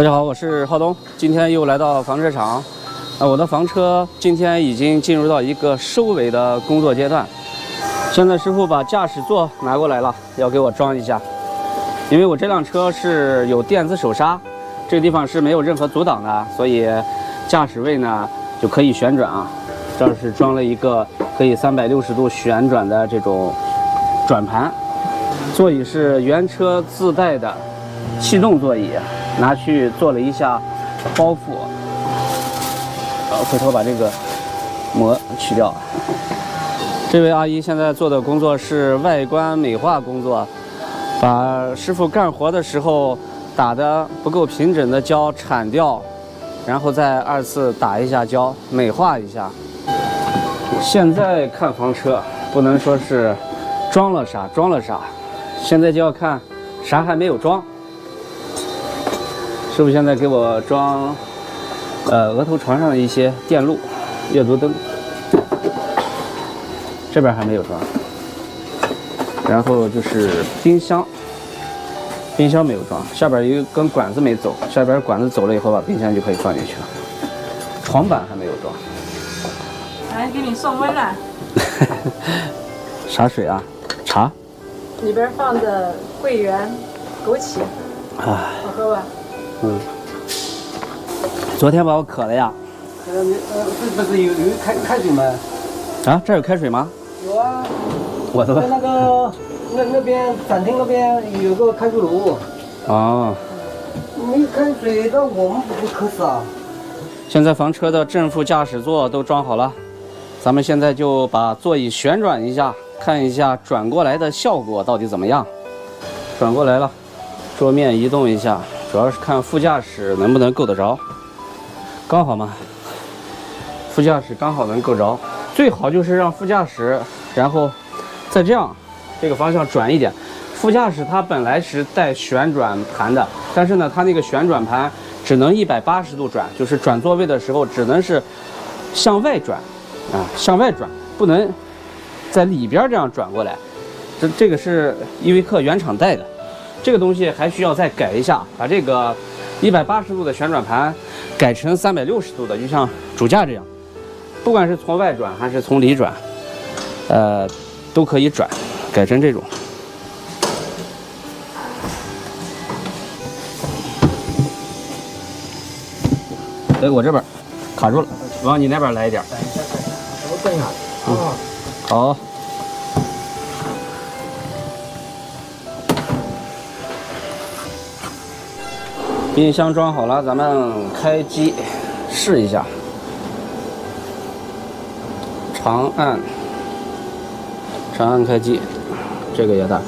大家好，我是浩东，今天又来到房车厂。啊，我的房车今天已经进入到一个收尾的工作阶段。现在师傅把驾驶座拿过来了，要给我装一下。因为我这辆车是有电子手刹，这个地方是没有任何阻挡的，所以驾驶位呢就可以旋转啊。这儿是装了一个可以三百六十度旋转的这种转盘。座椅是原车自带的气动座椅。拿去做了一下包覆，呃，回头把这个膜去掉。这位阿姨现在做的工作是外观美化工作，把师傅干活的时候打的不够平整的胶铲掉，然后再二次打一下胶，美化一下。现在看房车，不能说是装了啥装了啥，现在就要看啥还没有装。师傅现在给我装，呃，额头床上的一些电路、阅读灯，这边还没有装。然后就是冰箱，冰箱没有装，下边有一根管子没走，下边管子走了以后，把冰箱就可以放进去了。床板还没有装。来，给你送温了。啥水啊？茶。里边放的桂圆、枸杞。啊。好喝吧？嗯，昨天把我渴了呀。呃，呃，这不是有有开开水吗？啊，这有开水吗？有啊。我的。在那个那那边展厅那边有个开水炉。哦。没开水，那我们不会渴死啊。现在房车的正副驾驶座都装好了，咱们现在就把座椅旋转一下，看一下转过来的效果到底怎么样。转过来了，桌面移动一下。主要是看副驾驶能不能够得着，刚好嘛。副驾驶刚好能够着，最好就是让副驾驶，然后再这样，这个方向转一点。副驾驶它本来是带旋转盘的，但是呢，它那个旋转盘只能一百八十度转，就是转座位的时候只能是向外转，啊，向外转，不能在里边这样转过来。这这个是依维柯原厂带的。这个东西还需要再改一下，把这个一百八十度的旋转盘改成三百六十度的，就像主驾这样，不管是从外转还是从里转，呃，都可以转，改成这种。哎，我这边卡住了，往你那边来一点。等一下，等一下，我等一下。嗯，好。冰箱装好了，咱们开机试一下。长按，长按开机，这个也打开。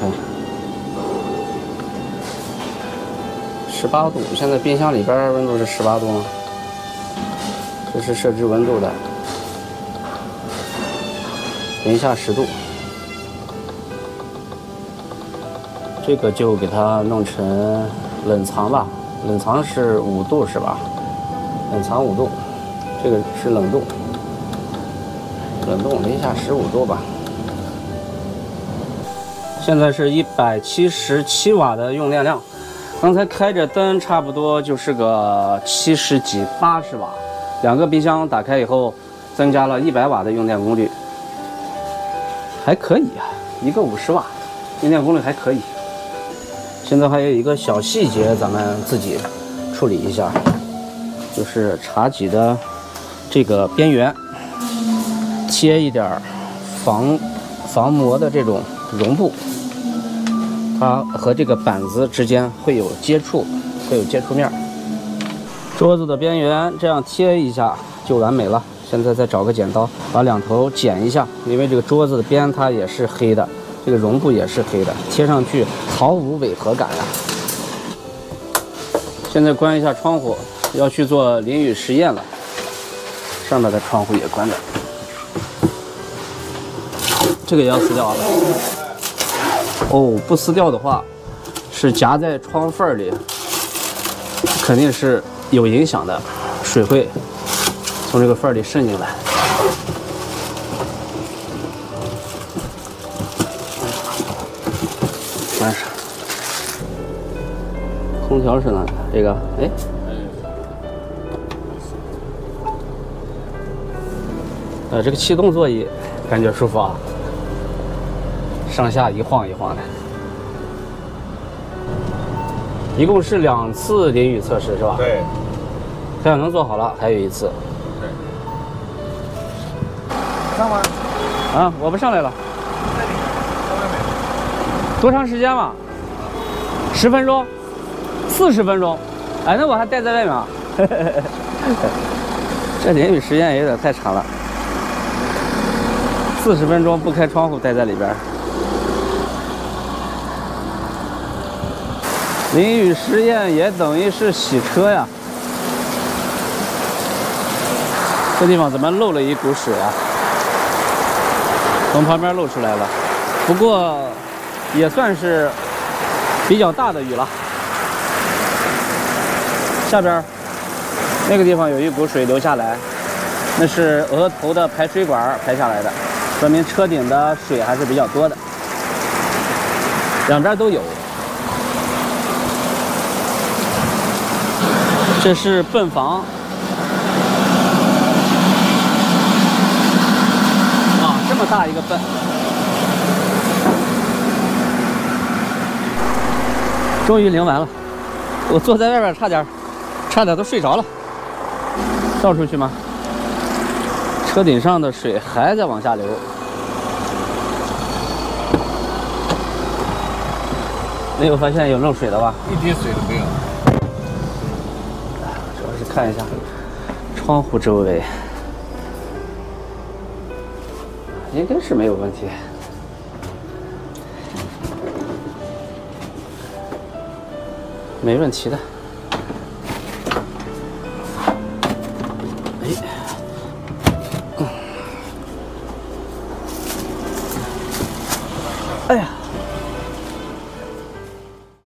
十八度，现在冰箱里边温度是十八度吗？这是设置温度的，零下十度。这个就给它弄成冷藏吧。冷藏是五度是吧？冷藏五度，这个是冷冻，冷冻零下十五度吧。现在是一百七十七瓦的用电量，刚才开着灯差不多就是个七十几八十瓦，两个冰箱打开以后，增加了一百瓦的用电功率，还可以啊，一个五十瓦，用电功率还可以。现在还有一个小细节，咱们自己处理一下，就是茶几的这个边缘贴一点防防磨的这种绒布，它和这个板子之间会有接触，会有接触面。桌子的边缘这样贴一下就完美了。现在再找个剪刀，把两头剪一下，因为这个桌子的边它也是黑的。这个绒布也是黑的，贴上去毫无违和感呀。现在关一下窗户，要去做淋雨实验了。上面的窗户也关着，这个也要撕掉啊。哦，不撕掉的话，是夹在窗缝里，肯定是有影响的，水会从这个缝里渗进来。空调是哪？这个，哎。呃，这个气动座椅感觉舒服啊，上下一晃一晃的。一共是两次淋雨测试是吧？对。太阳能做好了，还有一次。对。上吗？啊，我们上来了。多长时间了？十分钟。四十分钟。哎，那我还待在外面啊。这淋雨时间也有点太长了，四十分钟不开窗户待在里边。淋雨实验也等于是洗车呀。这地方怎么漏了一股水啊？从旁边露出来了，不过也算是比较大的雨了。下边那个地方有一股水流下来，那是额头的排水管排下来的，说明车顶的水还是比较多的，两边都有。这是泵房，啊，这么大一个泵，终于淋完了。我坐在外边，差点，差点都睡着了。倒出去吗？车顶上的水还在往下流。没有发现有漏水的吧？一滴水都没有。主要是看一下窗户周围，应该是没有问题。没问题的。哎呀，